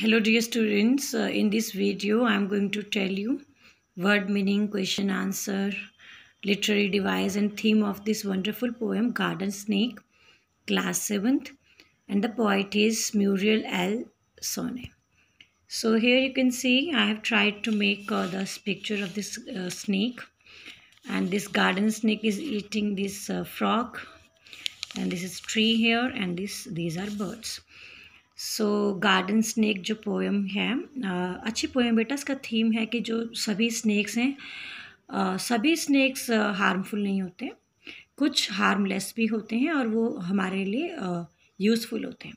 hello dear students. Uh, in this video i am going to tell you word meaning question answer literary device and theme of this wonderful poem garden snake class 7th and the poet is muriel l. Sonne so here you can see i have tried to make uh, this picture of this uh, snake. And this garden snake is eating this uh, frog. And this is tree here and this these are birds so garden snack जो poem है आ, अच्छी poem बेटा इसका theme है कि जो सभी स्नैक्स हैं आ, सभी स्नैक्स हार्मफुल नहीं होते कुछ हार्मलेस भी होते हैं और वो हमारे लिए यूज़फुल होते हैं।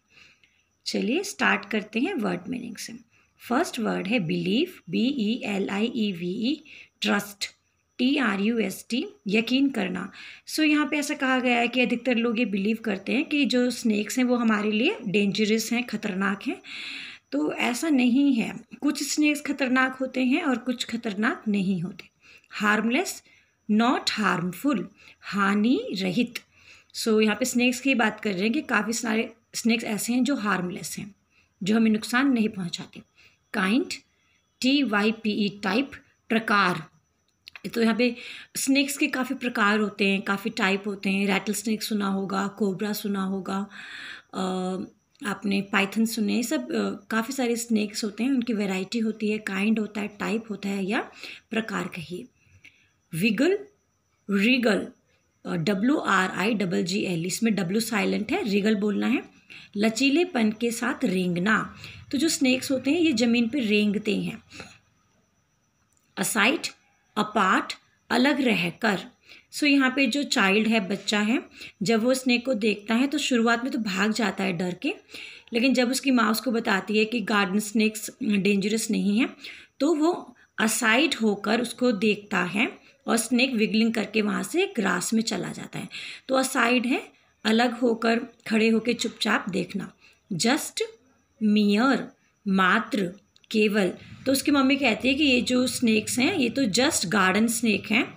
चलिए स्टार्ट करते हैं वर्ड मीनिंग से। फ़र्स्ट वर्ड है believe B E L I E V E trust T R U S T यकीन करना। सो so, यहाँ पे ऐसा कहा गया है कि अधिकतर लोग ये बिलीव करते हैं कि जो स्नैक्स हैं वो हमारे लिए डेंजरस हैं ख़तरनाक हैं। तो ऐसा नहीं है। कुछ स्नैक्स खतरनाक होते हैं और कुछ खतरनाक नहीं होते। हार्मलेस नॉट हार्मफुल हानि रहित सो so, यहाँ पे स्नैक्स की बात कर रहे हैं कि काफ़ी सारे स्नैक्स ऐसे हैं जो हार्मलेस हैं जो हमें नुकसान नहीं पहुँचाते। Kind T Y P E type प्रकार। तो यहाँ पे स्नैक्स के काफ़ी प्रकार होते हैं, काफ़ी टाइप होते हैं। रैटल स्नैक सुना होगा कोबरा सुना होगा आपने पाइथन सुने सब काफ़ी सारे स्नैक्स होते हैं। उनकी वैरायटी होती है काइंड होता है टाइप होता है या प्रकार कहिए wiggle wriggle W R I double G L इसमें डब्ल्यू साइलेंट है रीगल बोलना है। लचीलेपन के साथ रेंगना तो जो स्नैक्स होते हैं, ये ज़मीन पर रेंगते हैं। असाइट अपार्ट, अलग रहकर। सो यहाँ पे जो चाइल्ड है, बच्चा है, जब वो स्नेक को देखता है तो शुरुआत में तो भाग जाता है डर के, लेकिन जब उसकी माँ उसको बताती है कि गार्डन स्नेक्स डेंजरस नहीं है तो वो असाइड होकर उसको देखता है और स्नेक विगलिंग करके वहाँ से ग्रास में चला जाता है। तो असाइड है, अलग होकर, खड़े होकर चुपचाप देखना। जस्ट मियर मात्र केवल। तो उसकी मम्मी कहती है कि ये जो स्नैक्स हैं, ये तो जस्ट गार्डन स्नैक हैं।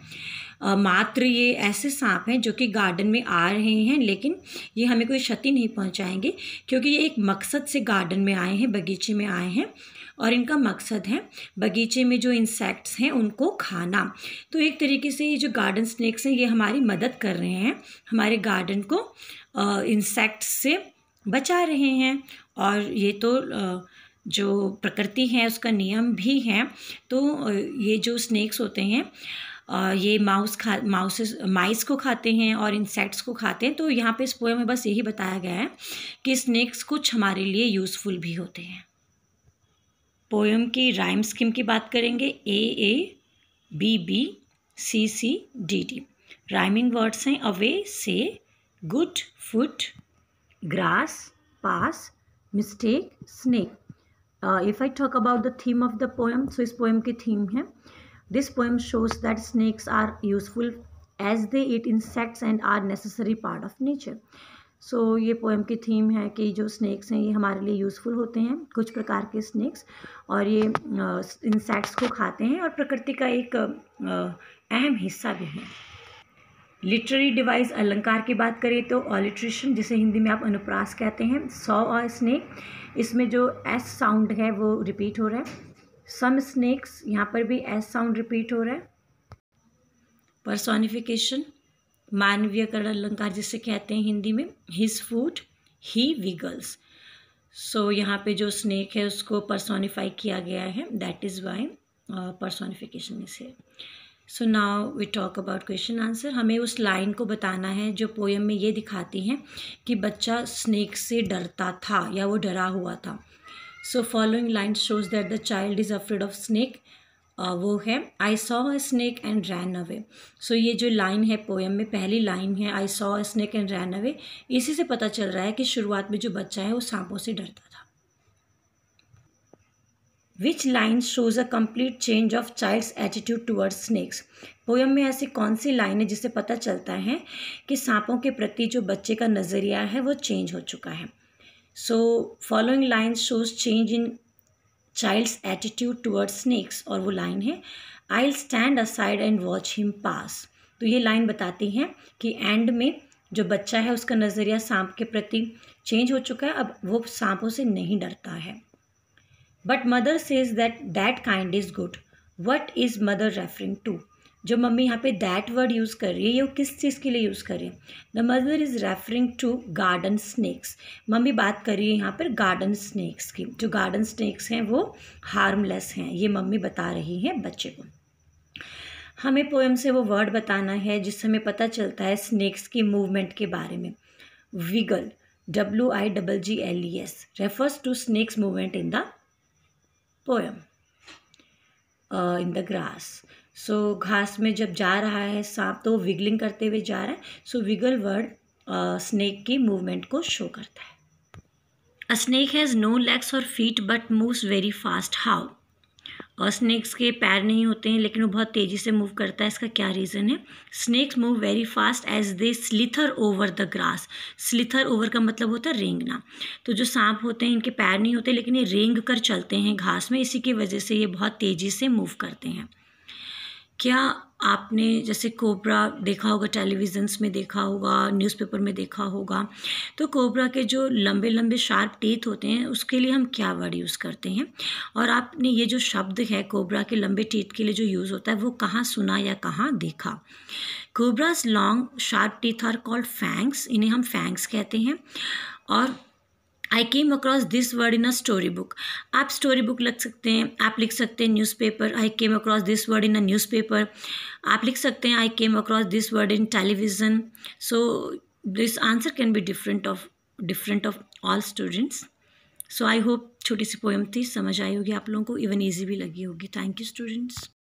मात्र ये ऐसे सांप हैं जो कि गार्डन में आ रहे हैं, लेकिन ये हमें कोई क्षति नहीं पहुंचाएँगे, क्योंकि ये एक मकसद से गार्डन में आए हैं, बगीचे में आए हैं, और इनका मकसद है बगीचे में जो इंसेक्ट्स हैं, उनको खाना। तो एक तरीके से ये जो गार्डन स्नैक्स हैं, ये हमारी मदद कर रहे हैं, हमारे गार्डन को इंसेक्ट्स से बचा रहे हैं, और ये तो जो प्रकृति है, उसका नियम भी है तो ये जो स्नैक्स होते हैं ये माउस खा माउसेस माइस को खाते हैं और इंसेक्ट्स को खाते हैं तो यहाँ पे इस पोएम में बस यही बताया गया है कि स्नैक्स कुछ हमारे लिए यूज़फुल भी होते हैं। पोएम की राइम स्कीम की बात करेंगे A A B B C C D D rhyming words हैं अवे से good foot grass pass mistake snake if I talk about the theme of the poem so इस पोएम की theme है this poem shows that snacks are useful as they eat insects and are necessary part of nature so ये poem की theme है कि जो snacks हैं ये हमारे लिए यूज़फुल होते हैं कुछ प्रकार के स्नैक्स और ये इंसेक्ट्स uh, को खाते हैं और प्रकृति का एक uh, अहम हिस्सा भी हैं लिटरेरी डिवाइस अलंकार की बात करें तो ऑलिट्रेशन जिसे हिंदी में आप अनुप्रास कहते हैं, सॉ और स्नेक, इसमें जो एस साउंड है वो रिपीट हो रहा है। सम स्नेक्स, यहाँ पर भी एस साउंड रिपीट हो रहा है। पर्सोनिफिकेशन मानवीयकरण अलंकार जिसे कहते हैं हिंदी में हिज फ़ूड ही विगल्स सो यहाँ पे जो स्नेक है उसको पर्सोनिफाई किया गया है दैट इज़ वाई पर्सोनिफिकेशन है so now we talk about question answer हमें उस लाइन को बताना है जो पोएम में ये दिखाती हैं कि बच्चा स्नेक से डरता था या वो डरा हुआ था। So following line shows that the child is afraid of snake वो है I saw a snake and ran away so ये जो लाइन है पोएम में, पहली लाइन है I saw a snake and ran away इसी से पता चल रहा है कि शुरुआत में जो बच्चा है वो सांपों से डरता था। Which line shows a complete change of child's attitude towards snacks poem में ऐसी कौन सी लाइन है जिससे पता चलता है कि सांपों के प्रति जो बच्चे का नज़रिया है वो चेंज हो चुका है? So following line shows change in child's attitude towards snacks और वो लाइन है I stand aside and watch him pass तो ये लाइन बताती हैं कि एंड में जो बच्चा है उसका नज़रिया सांप के प्रति चेंज हो चुका है, अब वो सांपों से नहीं डरता है। But mother says that that kind is good what is mother referring to जो मम्मी यहाँ पे दैट वर्ड यूज़ कर रही है, ये किस चीज़ के लिए यूज़ कर रही है? The mother is referring to garden snacks mummy बात कर रही है यहाँ पर गार्डन स्नैक्स की। जो गार्डन स्नैक्स हैं वो हार्मलेस हैं। ये मम्मी बता रही हैं बच्चे को। हमें पोएम से वो वर्ड बताना है जिससे हमें पता चलता है स्नैक्स की मूवमेंट के बारे में। Wiggle W I double G L E S refers to snacks movement in the poem in the grass so घास में जब जा रहा है, सांप तो विगलिंग करते हुए जा रहा है सो विगल वर्ड स्नेक की मूवमेंट को शो करता है। A snake has no legs और feet but moves very fast how और स्नेक्स के पैर नहीं होते हैं, लेकिन वो बहुत तेज़ी से मूव करता है, इसका क्या रीज़न है? Snacks move very fast as they slither over the grass slither over का मतलब होता है रेंगना। तो जो सांप होते हैं, इनके पैर नहीं होते, लेकिन ये रेंग कर चलते हैं घास में, इसी की वजह से ये बहुत तेज़ी से मूव करते हैं। क्या आपने जैसे कोबरा देखा होगा टेलीविज़न्स में देखा होगा न्यूज़पेपर में देखा होगा। तो कोबरा के जो लंबे लंबे शार्प टीथ होते हैं, उसके लिए हम क्या वर्ड यूज़ करते हैं? और आपने ये जो शब्द है, कोबरा के लंबे टीथ के लिए जो यूज़ होता है, वो कहाँ सुना या कहाँ देखा? Cobras long sharp teeth are called fangs इन्हें हम फैंक्स कहते हैं। और I came across this word in a story book आप स्टोरी बुक लिख सकते हैं, आप लिख सकते हैं newspaper I came across this word in a newspaper आप लिख सकते हैं I came across this word in television so this answer can be different of different of all students so I hope छोटी सी पोएम थी, समझ आई होगी आप लोगों को. इवन ईजी भी लगी होगी. Thank you students